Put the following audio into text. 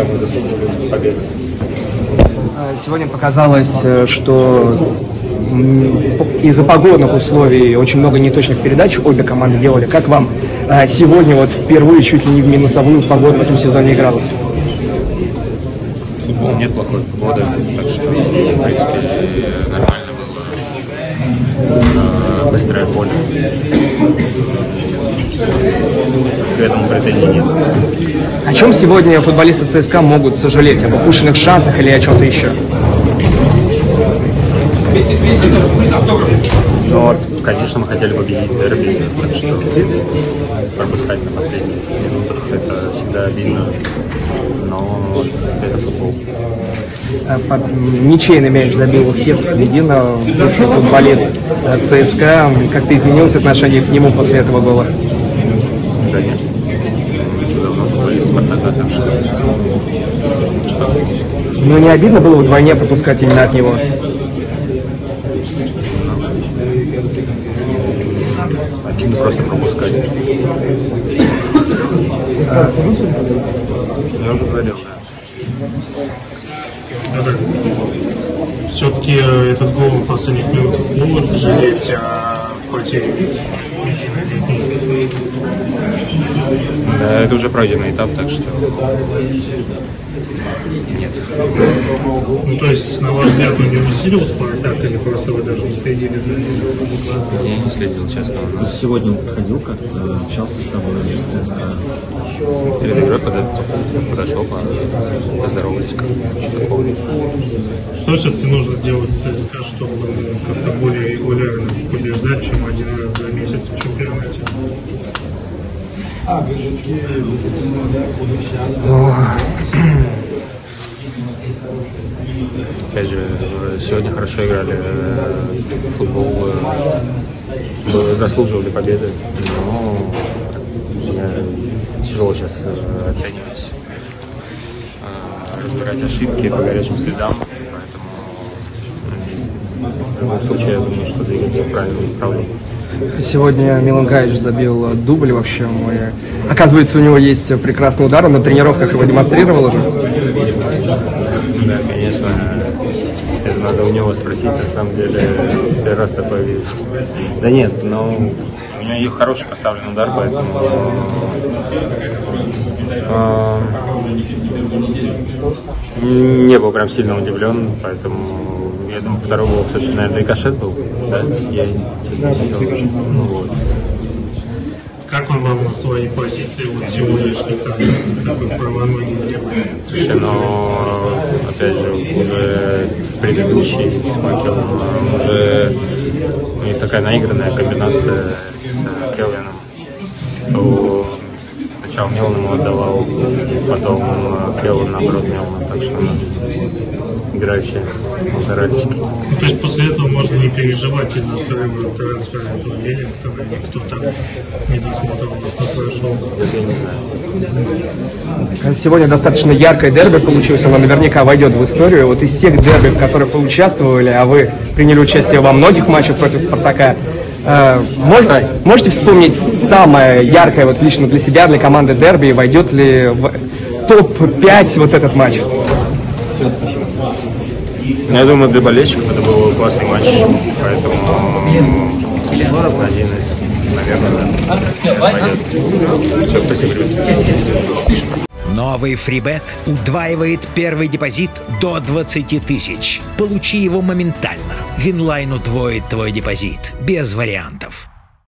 так мы заслуживали победы. А, сегодня показалось, э, что из-за погодных условий очень много неточных передач обе команды делали. Как вам а, сегодня вот впервые чуть ли не в минусовую погоду в этом сезоне игралось? Футбол нет плохой погоды, так что, в принципе, нормально было. А, быстрое поле. К этому претензий нет. О чем сегодня футболисты ЦСКА могут сожалеть? Об упущенных шансах или о чем-то еще? Но, вот, конечно, мы хотели победить дерби, так что пропускать на последних минутах это всегда обидно, но это футбол. Под- Ничейный мяч забил Хесус Ледина, бывший футболист э, ЦСКА. Как-то изменилось отношение к нему после этого гола? Что Ну, не обидно было вдвойне пропускать именно от него? обидно просто пропускать. Я уже говорил, да. Все-таки этот гол в последних минутах повод жалеть о потере Да, это уже пройденный этап, так что нет. Ну, то есть, на ваш взгляд, он не усилил Спартак или просто вы даже не следили за ситуацией? Я не следил, честно. Вот сегодня он подходил как-то, общался с тобой из ЦСКА. Перед игрой подо- подошел, по- поздоровались, как что такого нет. Что все-таки нужно делать ЦСКА, чтобы как-то более регулярно побеждать, чем один раз за месяц в чемпионате? Опять же, сегодня хорошо играли э, футбол, э, заслуживали победы, но э, тяжело сейчас оценивать, разбирать ошибки по горячим следам, поэтому в любом случае я думаю, что двигаться в правильном направлении. Сегодня Милан Гаич забил дубль вообще. Мы... Оказывается, у него есть прекрасный удар, он на тренировках его демонстрировал уже. Да, конечно, это надо у него спросить, на самом деле, первый раз такое вижу. Да нет, но у него хороший поставленный удар, поэтому не был прям сильно удивлен, поэтому я думаю, второй гол все-таки, наверное, рикошет был, да? Я, честно, не. Ну вот. Как он вам на своей позиции вот сегодняшний там, такой правоногий требует? Слушай, но опять же, уже предыдущий с Макелом, уже у них такая наигранная комбинация с Келвином. То сначала Мелан ему отдавал, потом Келвин наоборот Мелану, так что у нас играющие лазаратчики. Ну, то есть после этого можно не переживать из-за своего трансфера этого Веллингтона, или кто там недосмотр просто прошел. Не знаю. Сегодня достаточно яркое дерби получилось, оно наверняка войдет в историю. Вот из всех дерби, в которых вы участвовали, а вы приняли участие во многих матчах против Спартака, э, мож- можете вспомнить самое яркое вот лично для себя, для команды дерби, и войдет ли в топ-5 вот этот матч? Ну, Я думаю, для болельщиков это был классный матч, поэтому один из, наверное, пойдет. Все, спасибо. Новый фрибет удваивает первый депозит до 20 тысяч. Получи его моментально. Winline удвоит твой депозит без вариантов.